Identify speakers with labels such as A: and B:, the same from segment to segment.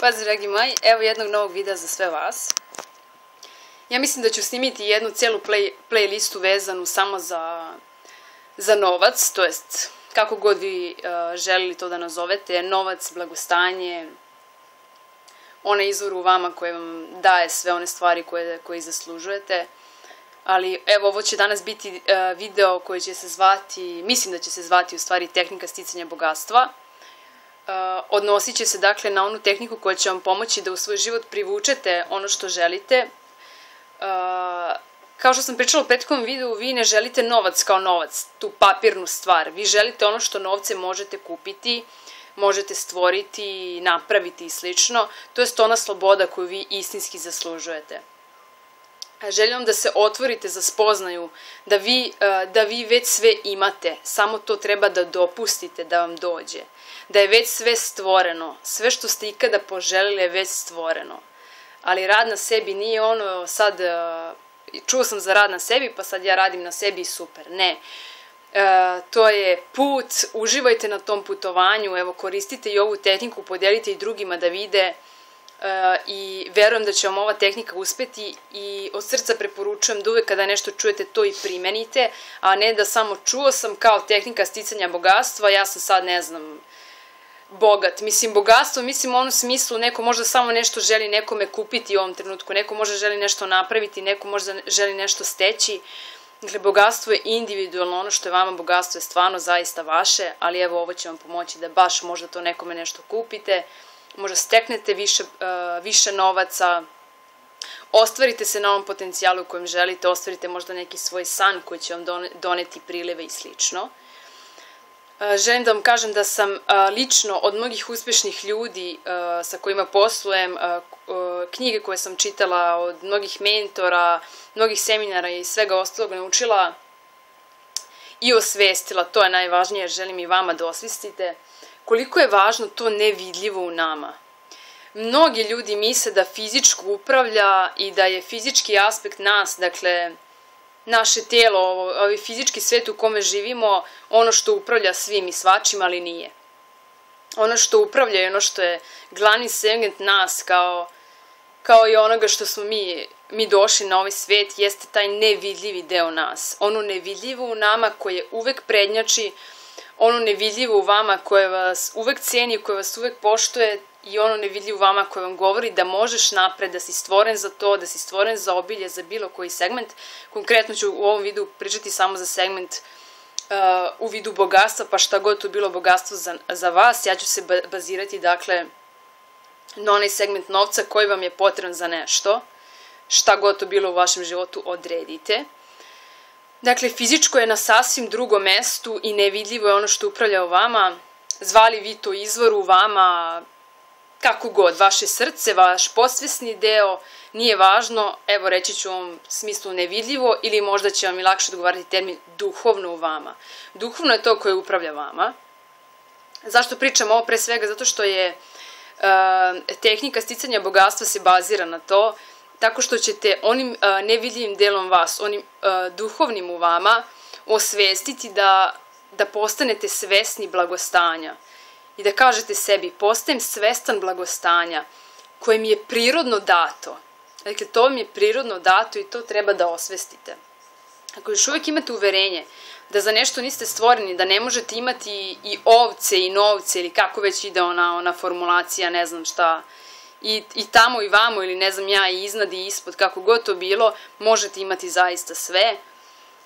A: Pazi, dragi moji, evo jednog novog videa za sve vas. Ja mislim da ću snimiti jednu play, playlistu vezanu samo za, za novac, to jest kako god vi uh, želili to da nazovete, novac, blagostanje, onaj izvor u vama koji vam daje sve one stvari koje, koje zaslužujete. Ali evo ovo će danas biti uh, video koji će se zvati, mislim da će se zvati u stvari tehnika sticanja bogatstva. Uh, odnosit će se dakle na onu tehniku koja će vam pomoći da u svoj život privučete ono što želite. Uh, kao što sam pričala u prethodnom videu, vi ne želite novac kao novac, tu papirnu stvar. Vi želite ono što novce možete kupiti, možete stvoriti, napraviti i slično. To je ona sloboda koju vi istinski zaslužujete. Željam da se otvorite za spoznaju, da vi, da vi već sve imate, samo to treba da dopustite da vam dođe. Da je već sve stvoreno, sve što ste ikada poželili je već stvoreno. Ali rad na sebi nije ono sad, čuo sam za rad na sebi pa sad ja radim na sebi i super. Ne. E, to je put, uživajte na tom putovanju, evo koristite i ovu tehniku, podijelite i drugima da vide i verujem da će vam ova tehnika uspeti i od srca preporučujem da uvek kada nešto čujete to i primenite, a ne da samo čuo sam kao tehnika sticanja bogatstva, ja sam sad ne znam bogat. Mislim, bogatstvo, mislim u onom smislu, neko možda samo nešto želi nekome kupiti u ovom trenutku, neko možda želi nešto napraviti, neko možda želi nešto steći. Dakle, bogatstvo je individualno, ono što je vama bogatstvo je stvarno zaista vaše, ali evo ovo će vam pomoći da baš možda to nekome nešto kupite, možda steknete više, uh, više novaca, ostvarite se na ovom potencijalu kojem želite, ostvarite možda neki svoj san koji će vam doneti prileve i slično. Uh, želim da vam kažem da sam uh, lično od mnogih uspešnih ljudi sa kojima poslujem, knjige koje sam čitala, od mnogih mentora, mnogih seminara i svega ostalog naučila i osvestila, to je najvažnije, želim i vama da osvestite, koliko je važno to nevidljivo u nama. Mnogi ljudi misle da fizičko upravlja i da je fizički aspekt nas, dakle, naše tijelo, ovaj fizički svet u kome živimo, ono što upravlja svim i svačim, ali nije. Ono što upravlja i ono što je glavni segment nas kao, kao i onoga što smo mi, mi došli na ovaj svet, jeste taj nevidljivi deo nas. Ono nevidljivo u nama koje uvek prednjači, ono nevidljivo u vama koje vas uvek ceni, koje vas uvek poštuje i ono nevidljivo u vama koje vam govori da možeš napred, da si stvoren za to, da si stvoren za obilje, za bilo koji segment. Konkretno ću u ovom videu pričati samo za segment uh, u vidu bogatstva, pa šta god to bilo bogatstvo za, za vas, ja ću se bazirati, dakle, na onaj segment novca koji vam je potreban za nešto, šta god to bilo u vašem životu, odredite. Dakle, fizičko je na sasvim drugom mestu i nevidljivo je ono što upravlja o vama, zvali vi to izvor u vama, kako god, vaše srce, vaš posvesni deo, nije važno, evo reći ću vam smislu nevidljivo ili možda će vam i lakše odgovarati termin duhovno u vama. Duhovno je to koje upravlja vama. Zašto pričam ovo pre svega? Zato što je uh, tehnika sticanja bogatstva se bazira na to tako što ćete onim uh, nevidljivim delom vas, onim uh, duhovnim u vama, osvestiti da, da postanete svesni blagostanja i da kažete sebi, postajem svestan blagostanja koje mi je prirodno dato. Dakle, to vam je prirodno dato i to treba da osvestite. Ako još uvek imate uverenje da za nešto niste stvoreni, da ne možete imati i ovce i novce ili kako već ide ona, ona formulacija, ne znam šta, i, i tamo i vamo ili ne znam ja i iznad i ispod, kako god to bilo, možete imati zaista sve.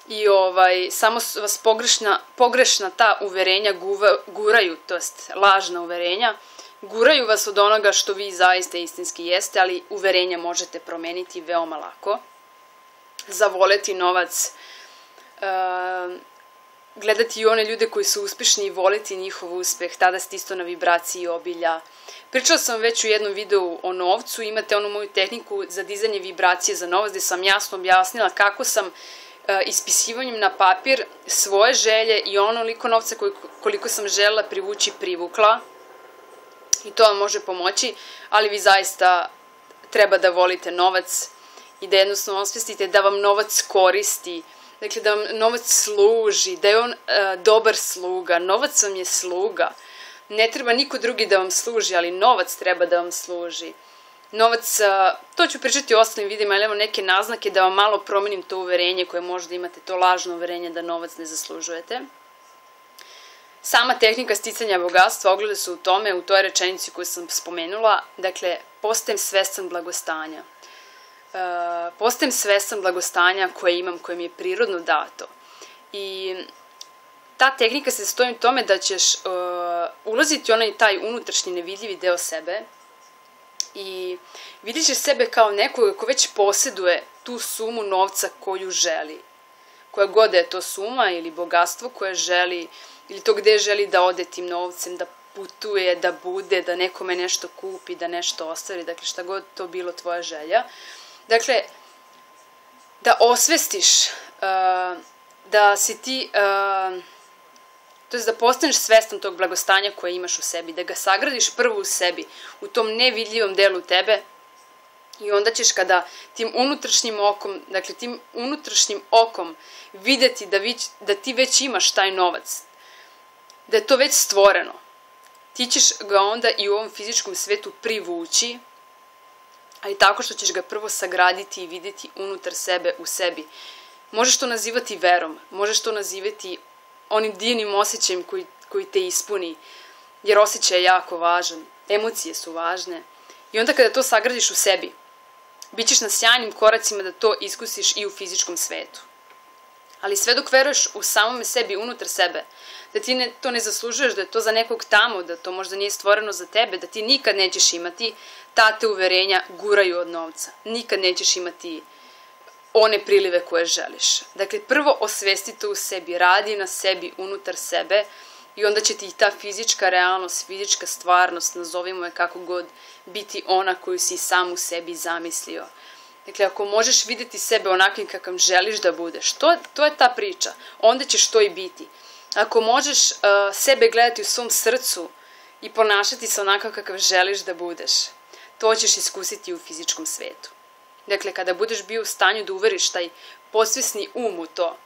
A: I ovaj, samo vas pogrešna, pogrešna ta uverenja guva, guraju, to jest lažna uverenja, guraju vas od onoga što vi zaista istinski jeste, ali uverenja možete promeniti veoma lako. Zavoleti novac, uh, gledati i one ljude koji su uspešni i voliti njihov uspeh, tada ste isto na vibraciji obilja. Pričala sam već u jednom videu o novcu, imate onu moju tehniku za dizanje vibracije za novac, gde sam jasno objasnila kako sam uh, ispisivanjem na papir svoje želje i onoliko novca koliko sam želela privući privukla. I to vam može pomoći, ali vi zaista treba da volite novac i da jednostavno osvestite da vam novac koristi, dakle da vam novac služi, da je on uh, dobar sluga, novac vam je sluga. ne treba niko drugi da vam služi, ali novac treba da vam služi. Novac, to ću pričati u ostalim videima, ali evo neke naznake da vam malo promenim to uverenje koje možda imate, to lažno uverenje da novac ne zaslužujete. Sama tehnika sticanja bogatstva ogleda se u tome, u toj rečenici koju sam spomenula, dakle, postajem svestan blagostanja. E, postajem svestan blagostanja koje imam, koje mi je prirodno dato. I ta tehnika se stoji u tome da ćeš uh, ulaziti onaj taj unutrašnji nevidljivi deo sebe i vidit ćeš sebe kao nekoga ko već posjeduje tu sumu novca koju želi. Koja god je to suma ili bogatstvo koje želi, ili to gde želi da ode tim novcem, da putuje, da bude, da nekome nešto kupi, da nešto ostavi, dakle šta god to bilo tvoja želja. Dakle, da osvestiš uh, da si ti uh, To je da postaneš svestan tog blagostanja koje imaš u sebi, da ga sagradiš prvo u sebi, u tom nevidljivom delu tebe i onda ćeš kada tim unutrašnjim okom, dakle tim unutrašnjim okom videti da, vi, da ti već imaš taj novac, da je to već stvoreno. Ti ćeš ga onda i u ovom fizičkom svetu privući, ali tako što ćeš ga prvo sagraditi i videti unutar sebe, u sebi. Možeš to nazivati verom, možeš to nazivati onim divnim osjećajem koji, koji te ispuni, jer osjećaj je jako važan, emocije su važne. I onda kada to sagradiš u sebi, bit ćeš na sjajnim koracima da to iskusiš i u fizičkom svetu. Ali sve dok veruješ u samome sebi, unutar sebe, da ti ne, to ne zaslužuješ, da je to za nekog tamo, da to možda nije stvoreno za tebe, da ti nikad nećeš imati, ta te uverenja guraju od novca. Nikad nećeš imati one prilive koje želiš. Dakle, prvo osvesti to u sebi, radi na sebi, unutar sebe i onda će ti i ta fizička realnost, fizička stvarnost, nazovimo je kako god, biti ona koju si sam u sebi zamislio. Dakle, ako možeš videti sebe onakvim kakav želiš da budeš, to, to je ta priča. Onda ćeš to i biti. Ako možeš uh, sebe gledati u svom srcu i ponašati se onako kakav želiš da budeš, to ćeš iskusiti u fizičkom svetu. Dakle, kada budeš bio u stanju da uveriš taj posvesni um u to,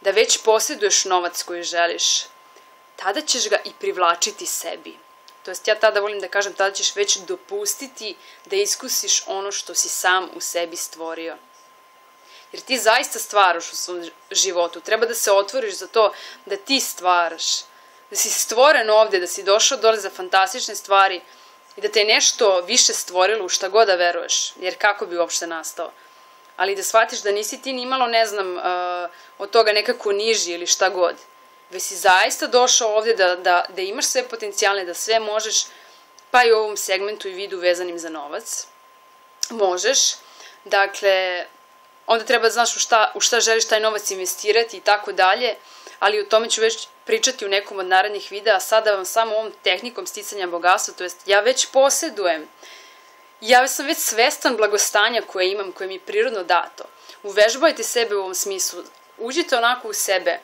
A: da već posjeduješ novac koji želiš, tada ćeš ga i privlačiti sebi. To jest, ja tada volim da kažem, tada ćeš već dopustiti da iskusiš ono što si sam u sebi stvorio. Jer ti zaista stvaraš u svom životu. Treba da se otvoriš za to da ti stvaraš. Da si stvoren ovde, da si došao dole za fantastične stvari, i da te je nešto više stvorilo u šta god da veruješ, jer kako bi uopšte nastao. Ali da shvatiš da nisi ti ni imalo, ne znam, uh, od toga nekako niži ili šta god. Već si zaista došao ovde da, da, da imaš sve potencijale, da sve možeš, pa i u ovom segmentu i vidu vezanim za novac. Možeš. Dakle, onda treba da znaš u šta, u šta želiš taj novac investirati i tako dalje, ali o tome ću već pričati u nekom od narednih videa, sada vam samo ovom tehnikom sticanja bogatstva, to jest ja već posjedujem, ja sam već svestan blagostanja koje imam, koje mi je prirodno dato. Uvežbajte sebe u ovom smislu, uđite onako u sebe,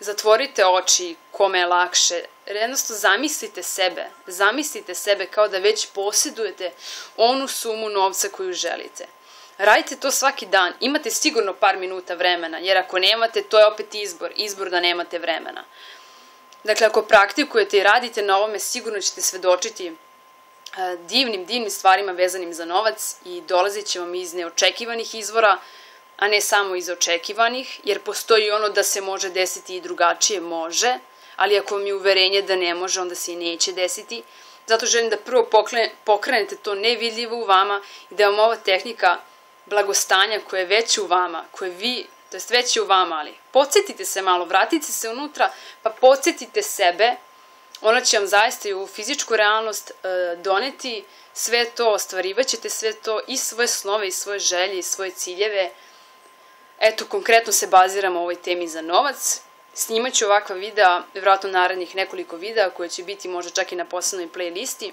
A: zatvorite oči kome je lakše, jednostavno zamislite sebe, zamislite sebe kao da već posjedujete onu sumu novca koju želite. Radite to svaki dan, imate sigurno par minuta vremena, jer ako nemate, to je opet izbor, izbor da nemate vremena. Dakle, ako praktikujete i radite na ovome, sigurno ćete svedočiti e, divnim, divnim stvarima vezanim za novac i dolazit će vam iz neočekivanih izvora, a ne samo iz očekivanih, jer postoji ono da se može desiti i drugačije, može, ali ako vam je uverenje da ne može, onda se i neće desiti. Zato želim da prvo pokrenete to nevidljivo u vama i da vam ova tehnika blagostanja koje je već u vama, koje vi to jest već je u vama, ali podsjetite se malo, vratite se unutra, pa podsjetite sebe, ona će vam zaista i u fizičku realnost e, doneti sve to, ostvarivaćete sve to i svoje snove i svoje želje i svoje ciljeve. Eto, konkretno se baziramo u ovoj temi za novac. Snimat ću ovakva videa, vratno narednih nekoliko videa koje će biti možda čak i na posebnoj playlisti.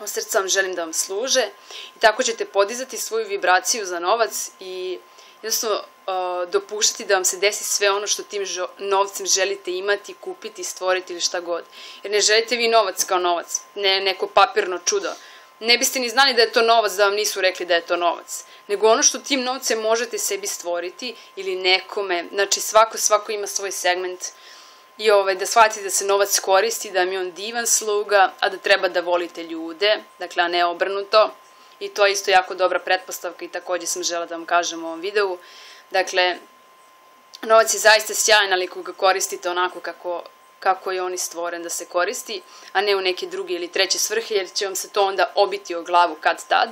A: Od srca vam želim da vam služe i tako ćete podizati svoju vibraciju za novac i jednostavno uh, dopuštati da vam se desi sve ono što tim novcem želite imati, kupiti, stvoriti ili šta god. Jer ne želite vi novac kao novac, ne neko papirno čudo. Ne biste ni znali da je to novac da vam nisu rekli da je to novac. Nego ono što tim novcem možete sebi stvoriti ili nekome. Znači svako, svako ima svoj segment i ovaj, da shvatite da se novac koristi, da mi on divan sluga, a da treba da volite ljude, dakle, a ne obrnuto. I to je isto jako dobra pretpostavka i takođe sam žela da vam kažem u ovom videu. Dakle, novac je zaista sjajan, ali ako ga koristite onako kako, kako je on stvoren da se koristi, a ne u neke druge ili treće svrhe, jer će vam se to onda obiti o glavu kad tad.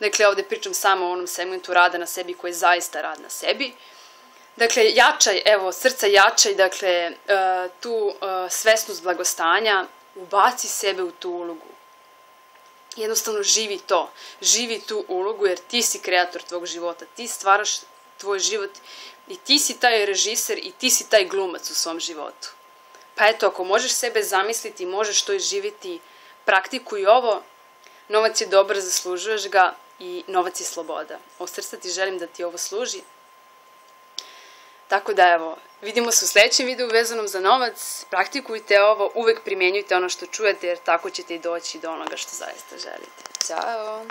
A: Dakle, ovde pričam samo o onom segmentu rada na sebi koji je zaista rad na sebi. Dakle, jačaj, evo, srca jačaj, dakle, uh, tu uh, svesnost blagostanja, ubaci sebe u tu ulogu. Jednostavno živi to, živi tu ulogu, jer ti si kreator tvog života, ti stvaraš tvoj život i ti si taj režiser i ti si taj glumac u svom životu. Pa eto, ako možeš sebe zamisliti, možeš to i živiti, praktikuj ovo, novac je dobar, zaslužuješ ga i novac je sloboda. Od srca ti želim da ti ovo služi, Tako da evo, vidimo se u sledećem videu vezanom za novac, praktikujte ovo, uvek primjenjujte ono što čujete jer tako ćete i doći do onoga što zaista želite. Ćao!